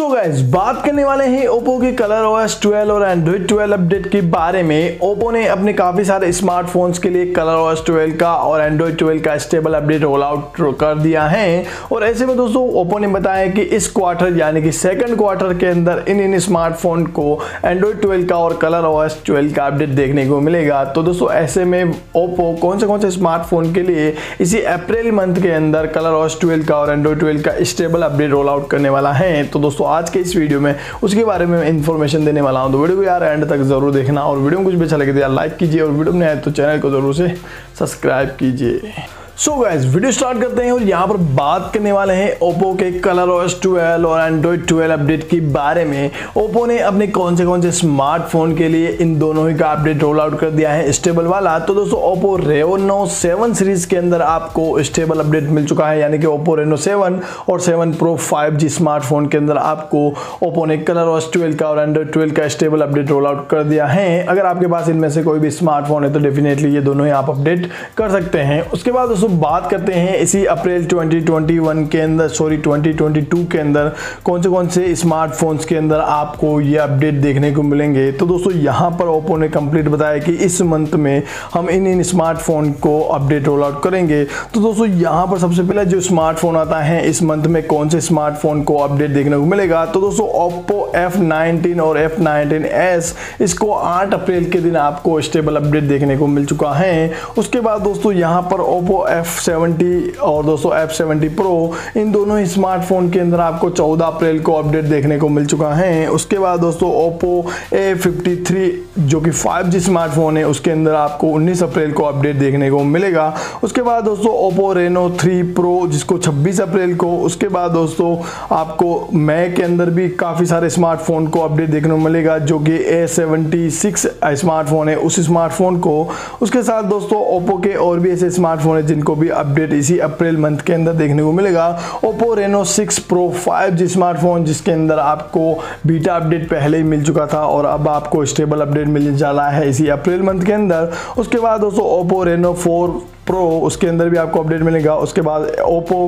सो so guys बात करने वाले हैं ओप्पो के कलर OS 12 और एंड्रॉइड 12 अपडेट के बारे में। ओप्पो ने अपने काफ़ी सारे स्मार्टफोन्स के लिए कलर OS 12 का और एंड्रॉइड 12 का स्टेबल अपडेट रोल आउट कर दिया है। और ऐसे में दोस्तों ओप्पो ने बताया कि इस क्वार्टर यानी कि सेकंड क्वार्टर के अंदर इन इन स्मार्टफ़ोन को एंड्रॉइड 12 का और कलर OS 12 का अपडेट देखने को मिलेगा। तो दोस्तों, ऐसे में ओप्पो कौन से कौन से स्मार्टफ़ोन के लिए इसी अप्रैल मंथ के अंदर कलर OS 12 का और एंड्रॉइड 12 का स्टेबल अपडेट रोल आउट करने वाला है? तो दोस्तों आज के इस वीडियो में उसके बारे में इन्फॉर्मेशन देने वाला हूँ। तो वीडियो को यार एंड तक ज़रूर देखना और वीडियो में कुछ भी अच्छा लगे तो यार लाइक कीजिए और वीडियो में आए तो चैनल को ज़रूर से सब्सक्राइब कीजिए। सो गाइस वीडियो स्टार्ट करते हैं और यहाँ पर बात करने वाले हैं ओप्पो के कलर OS 12 और एंड्रॉइड 12 अपडेट के बारे में। ओप्पो ने अपने कौन से कौन से स्मार्टफ़ोन के लिए इन दोनों ही का अपडेट रोल आउट कर दिया है स्टेबल वाला। तो दोस्तों ओप्पो रेनो 7 सीरीज़ के अंदर आपको स्टेबल अपडेट मिल चुका है, यानी कि ओप्पो रेनो सेवन और सेवन प्रो 5G स्मार्टफ़ोन के अंदर आपको ओप्पो ने कलर OS 12 का और एंड्रॉयड ट्वेल्व का स्टेबल अपडेट रोल आउट कर दिया है। अगर आपके पास इनमें से कोई भी स्मार्टफ़ोन है तो डेफिनेटली ये दोनों ही आप अपडेट कर सकते हैं। उसके बाद दोस्तों बात करते हैं इसी अप्रैल 2021 के अंदर सॉरी 2022 के अंदर कौन से कौन से स्मार्टफोन्स के अंदर आपको ये अपडेट देखने को मिलेंगे? तो दोस्तों, यहाँ पर ओप्पो ने कंप्लीट बताया कि इस मंथ में हम इन इन स्मार्टफ़ोन को अपडेट रोल आउट करेंगे। तो दोस्तों, यहाँ पर सबसे पहले जो स्मार्टफ़ोन आता है, इस मंथ में कौन से स्मार्टफ़ोन को अपडेट देखने को मिलेगा? तो दोस्तों ओप्पो F19 और F19s इसको 8 अप्रैल के दिन आपको स्टेबल अपडेट देखने को मिल चुका है। उसके बाद दोस्तों, यहाँ पर ओप्पो F70 और दोस्तों F70 Pro, इन दोनों ही स्मार्टफ़ोन के अंदर आपको 14 अप्रैल को अपडेट देखने को मिल चुका है। उसके बाद दोस्तों Oppo A53 जो कि 5G स्मार्टफ़ोन है, उसके अंदर आपको 19 अप्रैल को अपडेट देखने को मिलेगा। उसके बाद दोस्तों Oppo Reno 3 Pro, जिसको 26 अप्रैल को, उसके बाद दोस्तों आपको मै के अंदर भी काफ़ी सारे स्मार्टफ़ोन को अपडेट देखने को मिलेगा, जो कि A76 स्मार्टफ़ोन है, उस स्मार्टफ़ोन को। उसके साथ दोस्तों ओप्पो के और भी ऐसे स्मार्टफ़ोन है, जिनको भी अपडेट इसी अप्रैल मंथ के अंदर देखने को मिलेगा। Oppo Reno six pro 5G smartphone जिसके अंदर आपको बीटा अपडेट पहले ही मिल चुका था और अब आपको स्टेबल अपडेट मिलने जा रहा है इसी अप्रैल मंथ के अंदर। उसके बाद दोस्तों ओप्पो रेनो 4 प्रो उसके अंदर भी आपको अपडेट मिलेगा। उसके बाद ओप्पो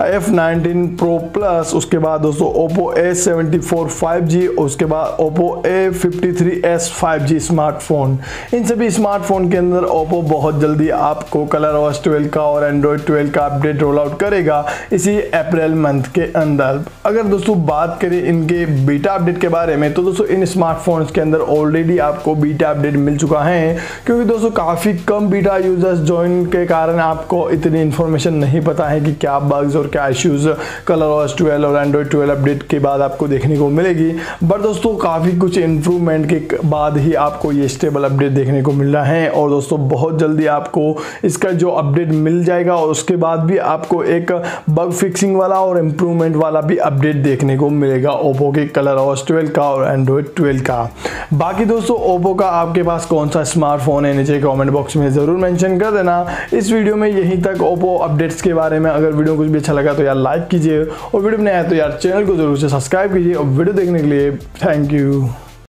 F19 प्रो प्लस उसके बाद दोस्तों ओप्पो A74 5G उसके बाद ओप्पो A53s 5G स्मार्टफ़ोन इन सभी स्मार्टफ़ोन के अंदर ओप्पो बहुत जल्दी आपको कलर OS 12 का और एंड्रॉयड 12 का अपडेट रोल आउट करेगा इसी अप्रैल मंथ के अंदर। अगर दोस्तों बात करें इनके बीटा अपडेट के बारे में तो दोस्तों इन स्मार्टफोन्स के अंदर ऑलरेडी आपको बीटा अपडेट मिल चुका है, क्योंकि दोस्तों काफ़ी कम बीटा यूज़र्स ज्वाइन के कारण आपको इतनी इन्फॉर्मेशन नहीं पता है कि क्या बग्स और क्या इश्यूज़ कलर OS 12 और एंड्रॉयड 12 अपडेट के बाद आपको देखने को मिलेगी। बट दोस्तों, काफ़ी कुछ इम्प्रूवमेंट के बाद ही आपको ये स्टेबल अपडेट देखने को मिल रहा है। और दोस्तों, बहुत जल्दी आपको इसका जो अपडेट मिल जाएगा और उसके बाद भी आपको एक बग फिक्सिंग वाला और इम्प्रूवमेंट वाला भी अपडेट देखने को मिलेगा ओप्पो के कलर OS 12 का और एंड्रॉयड 12 का। बाकी दोस्तों ओप्पो का आपके पास कौन सा स्मार्टफ़ोन है, नीचे कमेंट बॉक्स में ज़रूर मेंशन कर देना। इस वीडियो में यहीं तक ओप्पो अपडेट्स के बारे में। अगर वीडियो कुछ भी अच्छा लगा तो यार लाइक कीजिए। और वीडियो बनाया तो यार चैनल को ज़रूर से सब्सक्राइब कीजिए। और वीडियो देखने के लिए थैंक यू